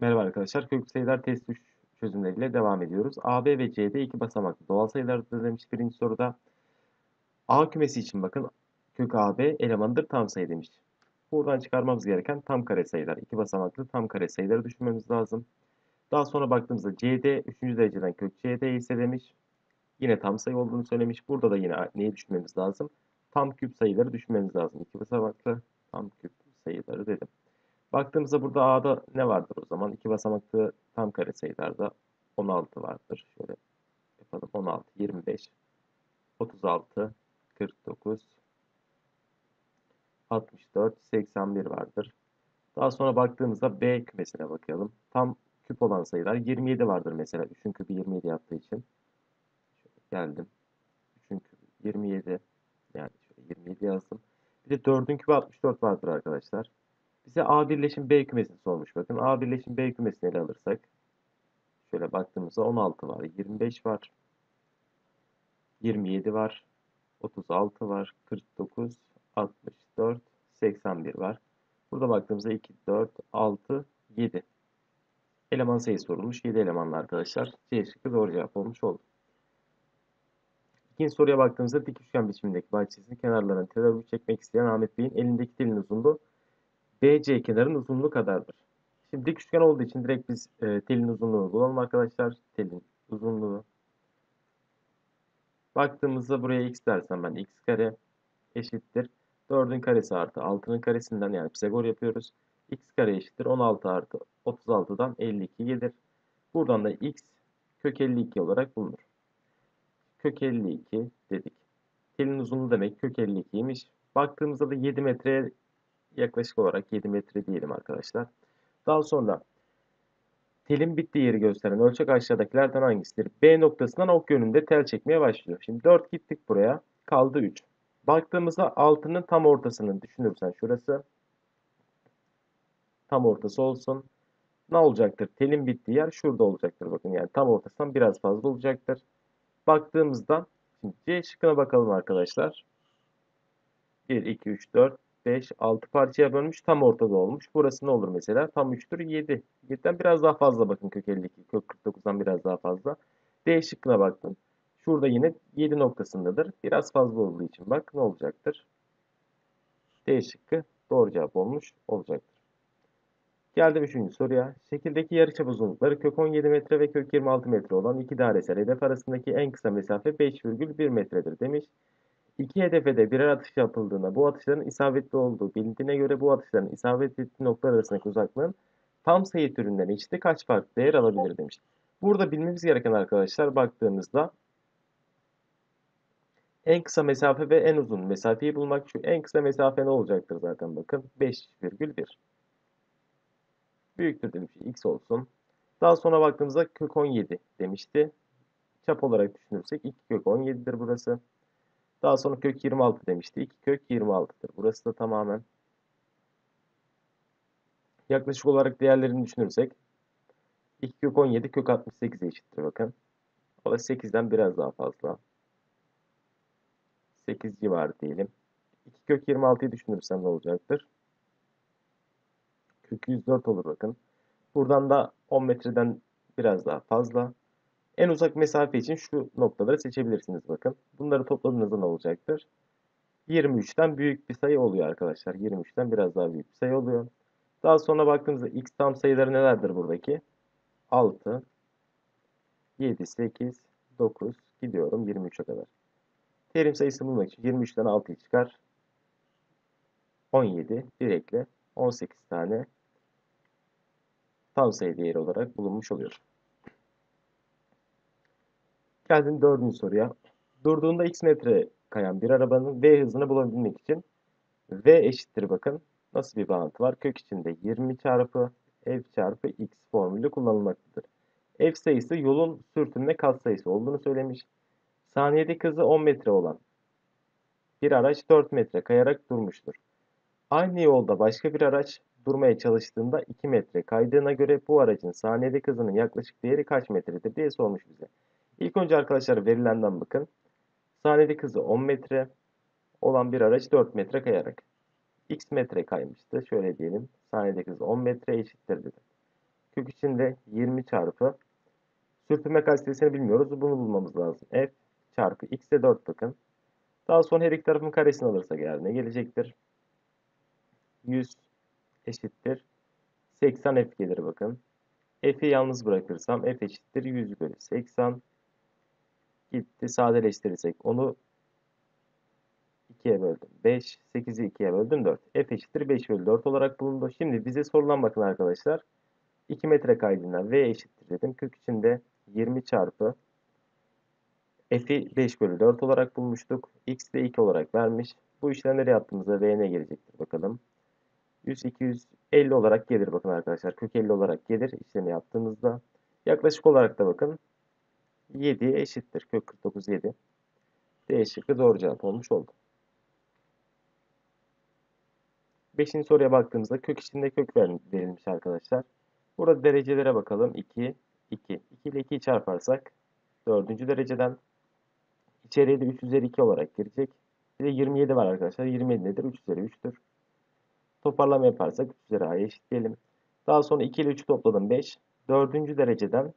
Merhaba arkadaşlar. Köklü sayılar test 3 çözümleriyle devam ediyoruz. A, B ve C'de iki basamaklı doğal sayılardır demiş birinci soruda. A kümesi için bakın kök AB elemanıdır tam sayı demiş. Buradan çıkarmamız gereken tam kare sayılar. iki basamaklı tam kare sayıları düşünmemiz lazım. Daha sonra baktığımızda C'de 3. dereceden kök CD ise demiş. Yine tam sayı olduğunu söylemiş. Burada da yine neyi düşünmemiz lazım? Tam küp sayıları düşünmemiz lazım. İki basamaklı tam küp sayıları dedim. Baktığımızda burada A'da ne vardır o zaman? İki basamaklı tam kare sayılarda 16 vardır. Şöyle yapalım. 16, 25, 36, 49, 64, 81 vardır. Daha sonra baktığımızda B kümesine bakalım. Tam küp olan sayılar 27 vardır mesela. 3'ün küpü 27 yaptığı için. Şöyle geldim. 3'ün küpü 27. Yani şöyle 27 yazdım. Bir de 4'ün küpü 64 vardır arkadaşlar. Bize A birleşim B kümesini sormuş. Bakın A birleşim B kümesini ele alırsak. Şöyle baktığımızda 16 var, 25 var, 27 var, 36 var, 49, 64, 81 var. Burada baktığımızda 2, 4, 6, 7. Eleman sayısı sorulmuş. 7 elemanlı arkadaşlar. C şıkkı doğru cevap olmuş oldu. İkinci soruya baktığımızda dik üçgen biçimindeki bahçesinin kenarlarını tedavi çekmek isteyen Ahmet Bey'in elindeki dilin uzunluğu BC kenarın uzunluğu kadardır. Şimdi dik üçgen olduğu için direkt biz e, telin uzunluğunu bulalım arkadaşlar. Telin uzunluğu. Baktığımızda buraya x dersem ben x kare eşittir. 4'ün karesi artı 6'nın karesinden yani Pisagor yapıyoruz. x kare eşittir 16 artı 36'dan 52 gelir. Buradan da x kök 52 olarak bulunur. Kök 52 dedik. Telin uzunluğu demek kök 52'ymiş. Baktığımızda da 7 metreye yaklaşık olarak 7 metre diyelim arkadaşlar. Daha sonra telin bittiği yeri gösteren ölçek aşağıdakilerden hangisidir? B noktasından ok yönünde tel çekmeye başlıyor. Şimdi 4 gittik buraya. Kaldı 3. Baktığımızda 6'nın tam ortasını düşünürsen şurası tam ortası olsun. Ne olacaktır? Telin bittiği yer şurada olacaktır. Bakın yani tam ortasından biraz fazla olacaktır. Baktığımızda şimdi C şıkkına bakalım arkadaşlar. 1, 2, 3, 4, 5, 6 parçaya bölmüş. Tam ortada olmuş. Burası ne olur mesela? Tam 3'tür 7. 7'den biraz daha fazla bakın kök 52. Kök 49'dan biraz daha fazla. D şıkkına baktım. Şurada yine 7 noktasındadır. Biraz fazla olduğu için bak ne olacaktır? D şıkkı doğru cevap olmuş olacaktır. Geldim 3. soruya. Şekildeki yarıçap uzunlukları kök 17 metre ve kök 26 metre olan iki dairesel hedef arasındaki en kısa mesafe 5,1 metredir demiş. İki hedefe de birer atış yapıldığında bu atışların isabetli olduğu bilindiğine göre bu atışların isabet ettiği noktalar arasındaki uzaklığın tam sayı türünden eşitli kaç farklı değer alabilir demiş. Burada bilmemiz gereken arkadaşlar baktığımızda en kısa mesafe ve en uzun mesafeyi bulmak şu en kısa mesafe ne olacaktır zaten bakın 5,1 büyüktür demiş x olsun. Daha sonra baktığımızda kök 17 demişti. Çap olarak düşünürsek 2 kök 17'dir burası. Daha sonra kök 26 demişti. 2 kök 26'dır. Burası da tamamen. Yaklaşık olarak değerlerini düşünürsek 2 kök 17 kök 68 eşittir bakın. O da 8'den biraz daha fazla. 8 civarı diyelim. 2 kök 26'yı düşünürsem ne olacaktır? Kök 104 olur bakın. Buradan da 10 metreden biraz daha fazla. En uzak mesafe için şu noktaları seçebilirsiniz bakın. Bunları topladığınızda ne olacaktır? 23'ten büyük bir sayı oluyor arkadaşlar. 23'ten biraz daha büyük bir sayı oluyor. Daha sonra baktığımızda x tam sayıları nelerdir buradaki? 6, 7, 8, 9 gidiyorum 23'e kadar. Terim sayısı bulmak için 23'ten 6'yı çıkar. 17, bir ekle. 18 tane tam sayı değeri olarak bulunmuş oluyor. Geldim dördüncü soruya. Durduğunda x metre kayan bir arabanın v hızını bulabilmek için v eşittir bakın. Nasıl bir bağıntı var? Kök içinde 20 çarpı f çarpı x formülü kullanılmaktadır. F sayısı yolun sürtünme kat sayısı olduğunu söylemiş. Saniyede hızı 10 metre olan bir araç 4 metre kayarak durmuştur. Aynı yolda başka bir araç durmaya çalıştığında 2 metre kaydığına göre bu aracın saniyede hızının yaklaşık değeri kaç metredir diye sormuş bize. İlk önce arkadaşlar verilenden bakın. Saniyede hızı 10 metre olan bir araç 4 metre kayarak. X metre kaymıştı. Şöyle diyelim. Saniyede hızı 10 metre eşittir dedi. kök içinde 20 çarpı sürtünme katsayısını bilmiyoruz. Bunu bulmamız lazım. F çarpı x'e 4 bakın. Daha sonra her iki tarafın karesini alırsak eğer ne gelecektir? 100 eşittir. 80 f gelir bakın. F'i yalnız bırakırsam f eşittir 100 bölü 80 gitti. Sadeleştirirsek onu 2'ye böldüm. 5, 8'i 2'ye böldüm 4. F eşittir 5 bölü 4 olarak bulundu. Şimdi bize sorulan bakın arkadaşlar. 2 metre kaydından V eşittir dedim. Kök içinde 20 çarpı F'i 5 bölü 4 olarak bulmuştuk. X de 2 olarak vermiş. Bu işlemleri yaptığımızda V ne gelecektir bakalım. 100, 250 olarak gelir bakın arkadaşlar. Kök 50 olarak gelir işlemi yaptığımızda. Yaklaşık olarak da bakın 7 eşittir. Kök 49 7. D şıkkı doğru cevap olmuş oldu. Beşinci soruya baktığımızda kök içinde kök verilmiş arkadaşlar. Burada derecelere bakalım. 2, 2. 2 ile 2'yi çarparsak 4. dereceden içeriye de 3 üzeri 2 olarak girecek. Bir de 27 var arkadaşlar. 27 nedir? 3 üzeri 3'tür. Toparlama yaparsak 3 üzeri a'ya eşitleyelim. Daha sonra 2 ile 3'ü topladım 5. 4. dereceden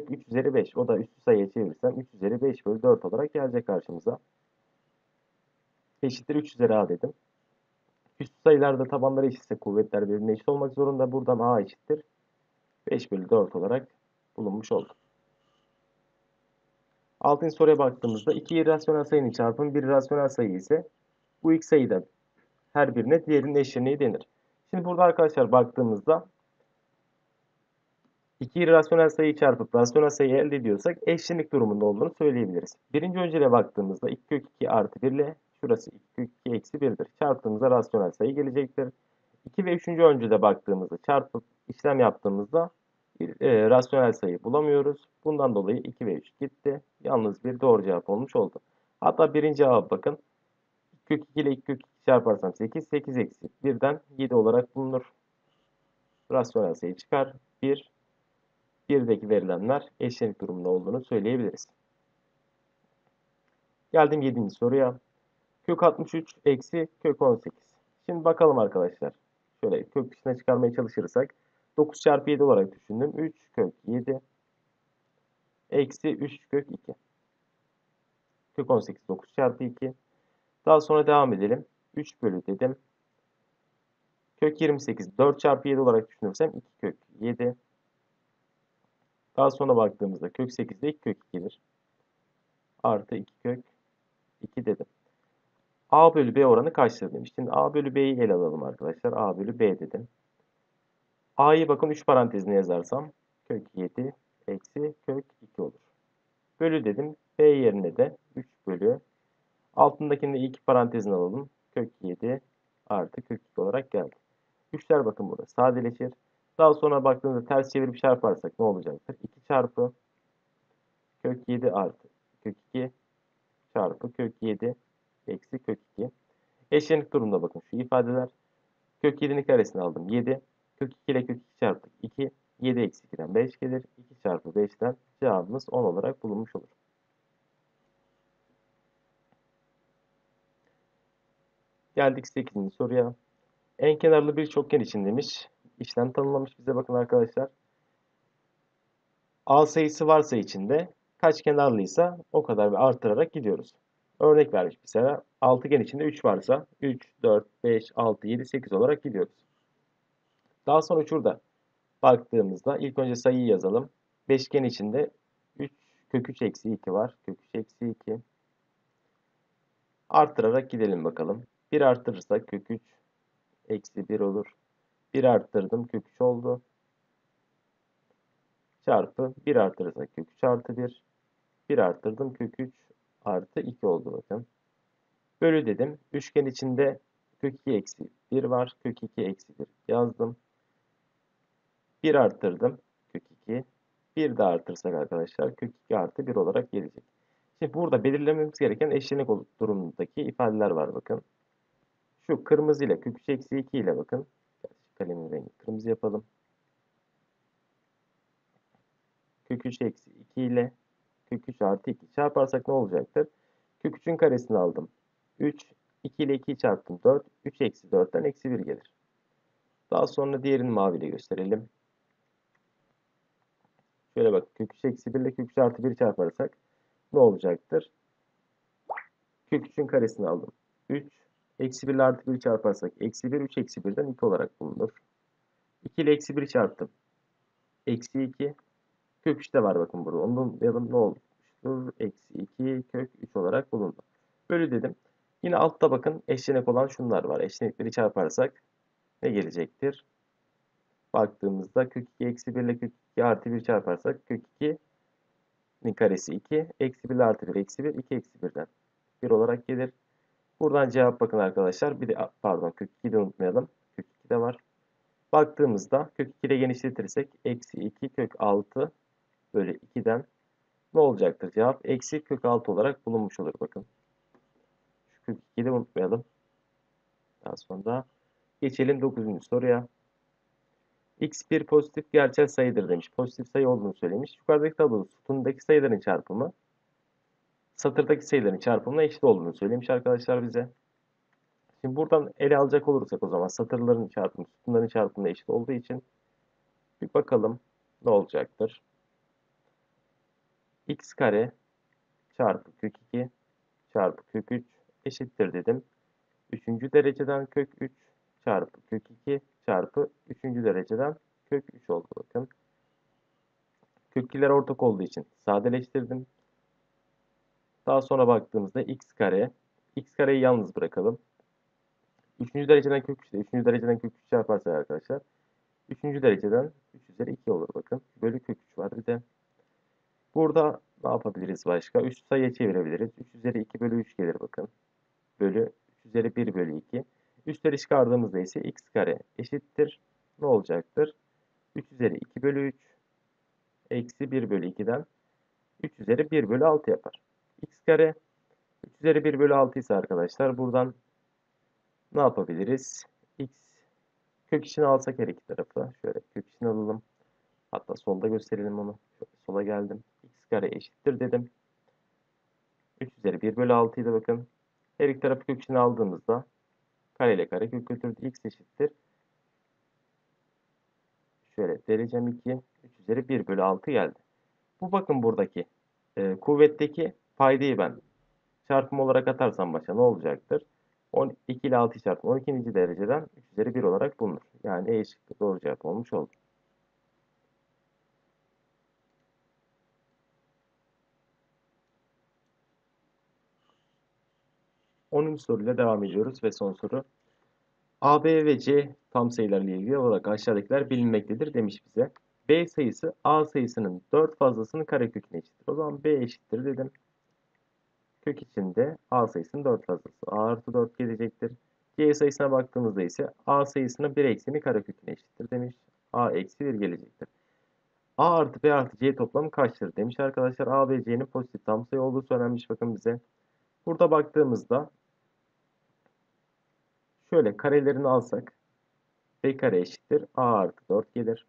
kök 3 üzeri 5. O da üstü sayıya çevirirsem 3 üzeri 5 bölü 4 olarak gelecek karşımıza. Eşittir 3 üzeri a dedim. Üst sayılarda tabanları eşitse kuvvetler birbirine eşit olmak zorunda. Buradan a eşittir. 5 bölü 4 olarak bulunmuş oldu. Altıncı soruya baktığımızda iki irrasyonel sayının çarpımı bir rasyonel sayı ise bu ilk sayıda her birine diğerinin eşleniği denir. Şimdi burada arkadaşlar baktığımızda iki irrasyonel sayıyı çarpıp rasyonel sayı elde ediyorsak eşlenik durumunda olduğunu söyleyebiliriz. Birinci önceliğe baktığımızda 2 kök 2 artı 1 ile şurası 2 kök 2 eksi 1'dir. Çarptığımızda rasyonel sayı gelecektir. 2 ve 3. öncede baktığımızda çarpıp işlem yaptığımızda bir e, rasyonel sayı bulamıyoruz. Bundan dolayı 2 ve 3 gitti. Yalnız bir doğru cevap olmuş oldu. Hatta birinci cevap bakın. kök 2 ile 2 kök 2 çarparsam 8. 8 eksi 1'den 7 olarak bulunur. Rasyonel sayı çıkar. 1. 1'deki verilenler eşlenik durumunda olduğunu söyleyebiliriz. Geldim 7. soruya. Kök 63 eksi kök 18. Şimdi bakalım arkadaşlar. Şöyle kök dışına çıkarmaya çalışırsak 9 çarpı 7 olarak düşündüm. 3 kök 7 eksi 3 kök 2. Kök 18 9 çarpı 2. Daha sonra devam edelim. 3 bölü dedim. Kök 28 4 çarpı 7 olarak düşünürsem 2 kök 7. Daha sonra baktığımızda kök 8 de 2 kök 2'dir. Artı 2 kök 2 dedim. A bölü B oranı kaçtır demiş. Şimdi A bölü B'yi ele alalım arkadaşlar. A bölü B dedim. A'yı bakın 3 parantezine yazarsam kök 7 eksi kök 2 olur. Bölü dedim. B yerine de 3 bölü. Altındakini de 2 parantezine alalım. Kök 7 artı kök 2 olarak geldi. 3'ler bakın burada sadeleşir. Daha sonra baktığımızda ters çevirip çarparsak ne olacaktır? 2 çarpı kök 7 artı kök 2 çarpı kök 7 eksi kök 2. Eşlenik durumda bakın şu ifadeler. Kök 7'nin karesini aldım 7. Kök 2 ile kök 2 çarptık 2. 7 eksi 2'den 5 gelir. 2 çarpı 5'ten cevabımız 10 olarak bulunmuş olur. Geldik 8. soruya. En kenarlı bir çokgen için demiş. İşlem tanımlamış bize bakın arkadaşlar. A sayısı varsa içinde kaç kenarlıysa o kadar bir artırarak gidiyoruz. Örnek vermiş mesela altıgen içinde 3 varsa 3, 4, 5, 6, 7, 8 olarak gidiyoruz. Daha sonra şurada baktığımızda ilk önce sayıyı yazalım. Beşgen içinde 3 kök 3 eksi 2 var. Kök 3 eksi 2. Arttırarak gidelim bakalım. 1 arttırırsak kök 3 eksi 1 olur. 1 arttırdım kök 3 oldu. Çarpı 1 arttırırsak kök 3 artı 1. 1 arttırdım kök 3 artı 2 oldu bakın. Bölü dedim. Üçgen içinde kök 2 eksi 1 var. Kök 2 eksi 1 yazdım. 1 arttırdım. Kök 2. 1 de artırsak arkadaşlar kök 2 artı 1 olarak gelecek. Şimdi burada belirlememiz gereken eşlenik durumundaki ifadeler var bakın. Şu kırmızı ile kök 3 eksi 2 ile bakın. Kalemin rengi kırmızı yapalım. Kök 3 eksi 2 ile kök 3 artı 2 çarparsak ne olacaktır? Kök 3'ün karesini aldım. 3, 2 ile 2'yi çarptım 4. 3 eksi 4'ten eksi 1 gelir. Daha sonra diğerini maviyle gösterelim. Şöyle bak kök 3 eksi 1 ile kök 3 artı 1 çarparsak ne olacaktır? Kök 3'ün karesini aldım. 3 eksi 1 ile artı 1 çarparsak eksi 1 3 eksi 1'den 2 olarak bulunur. 2 ile eksi 1 çarptım. Eksi 2 kök 3 de var bakın burada. Onu unutmayalım ne olmuştur? Eksi 2 kök 3 olarak bulundu. Bölü dedim. Yine altta bakın eşlenek olan şunlar var. Eşlenekleri çarparsak ne gelecektir? Baktığımızda kök 2 eksi 1 ile kök 2 artı 1 çarparsak kök 2'nin karesi 2. Eksi 1 ile artı 1 eksi 1. 2 eksi 1'den 1 olarak gelir. Buradan cevap bakın arkadaşlar. Bir de pardon kök 2'yi de unutmayalım. Kök 2 de var. Baktığımızda kök 2 ile genişletirsek eksi 2 kök 6 bölü 2'den ne olacaktır cevap? Eksi kök 6 olarak bulunmuş olur bakın. Şu kök 2'yi de unutmayalım. Daha sonra geçelim 9. soruya. x bir pozitif gerçel sayıdır demiş. Pozitif sayı olduğunu söylemiş. Yukarıdaki tabloda sütundaki sayıların çarpımı satırdaki sayıların çarpımına eşit olduğunu söylemiş arkadaşlar bize. Şimdi buradan ele alacak olursak o zaman satırların çarpımı sütunların çarpımına eşit olduğu için bir bakalım ne olacaktır. x kare çarpı kök 2 çarpı kök 3 eşittir dedim. Üçüncü dereceden kök 3 çarpı kök 2 çarpı üçüncü dereceden kök 3 oldu bakın. Kökler ortak olduğu için sadeleştirdim. Daha sonra baktığımızda x kare. x kareyi yalnız bırakalım. Üçüncü dereceden kök 3 üçüncü dereceden kök 3 çarparsa arkadaşlar. Üçüncü dereceden 3 üzeri 2 olur bakın. Bölü kök 3 var bir de. Burada ne yapabiliriz başka? 3 sayıya çevirebiliriz. 3 üzeri 2 bölü 3 gelir bakın. Bölü 3 üzeri 1 bölü 2. Üstleri çıkardığımızda ise x kare eşittir. Ne olacaktır? 3 üzeri 2 bölü 3 eksi 1 bölü 2'den 3 üzeri 1 bölü 6 yapar. X kare 3 üzeri 1 bölü 6 ise arkadaşlar buradan ne yapabiliriz? x kök içine alsak her iki tarafı. Şöyle kök içine alalım. Hatta solda gösterelim onu. Şöyle sola geldim. x kare eşittir dedim. 3 üzeri 1 bölü 6'yı da bakın. Her iki tarafı kök içine aldığımızda kare ile kare kök götürdü. x eşittir. Şöyle derecem 2. 3 üzeri 1 bölü 6 geldi. Bu bakın buradaki e, kuvvetteki paydayı ben çarpım olarak atarsam başa ne olacaktır? 12 ile 6 çarpım 12. dereceden 3 üzeri 1 olarak bulunur. Yani E şıkkı doğru cevap olmuş oldu. Onuncu soruyla devam ediyoruz ve son soru. A, B ve C tam sayılarla ilgili olarak aşağıdakiler bilinmektedir demiş bize. B sayısı A sayısının 4 fazlasının kareköküne eşittir. O zaman B eşittir dedim. Kök içinde A sayısının 4 fazlası. A artı 4 gelecektir. C sayısına baktığımızda ise A sayısının 1 eksini kareköküne eşittir demiş. A eksi 1 gelecektir. A artı B artı C toplamı kaçtır demiş arkadaşlar. A ve C'nin pozitif tam sayı olduğu söylenmiş bakın bize. Burada baktığımızda şöyle karelerini alsak B kare eşittir. A artı 4 gelir.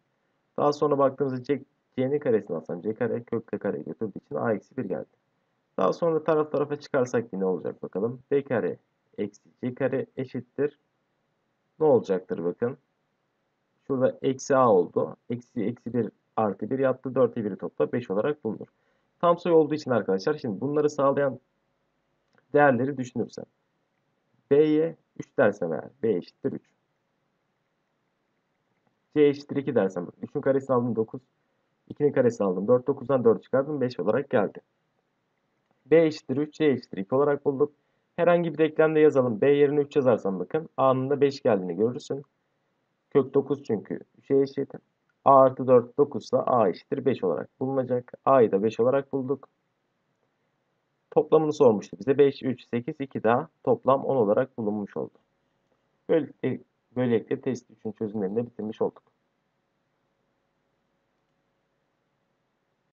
Daha sonra baktığımızda C'nin karesini alsam C kare kökle kare götürdüğü için A eksi 1 geldi. Daha sonra taraf tarafa çıkarsak yine olacak bakalım. B kare eksi C kare eşittir. Ne olacaktır bakın. Şurada eksi A oldu. Eksi eksi 1 artı 1 yaptı. 4'e 1'i topla 5 olarak bulunur. Tam sayı olduğu için arkadaşlar şimdi bunları sağlayan değerleri düşünürsem. B'ye 3 dersem eğer. B eşittir 3. C eşittir 2 dersem. 3'ün karesini aldım 9. 2'nin karesini aldım. 4 9'dan 4 çıkardım. 5 olarak geldi. B eşittir 3, C eşittir 2 olarak bulduk. Herhangi bir denklemde yazalım. B yerine 3 yazarsam bakın. A'nın da 5 geldiğini görürsün. Kök 9 çünkü 3'e eşit. A artı 4 9 ise A eşittir 5 olarak bulunacak. A'yı da 5 olarak bulduk. Toplamını sormuştu bize. 5, 3, 8, 2 daha toplam 10 olarak bulunmuş oldu. Böylelikle, böylelikle test 3'ün çözümlerini de bitirmiş olduk.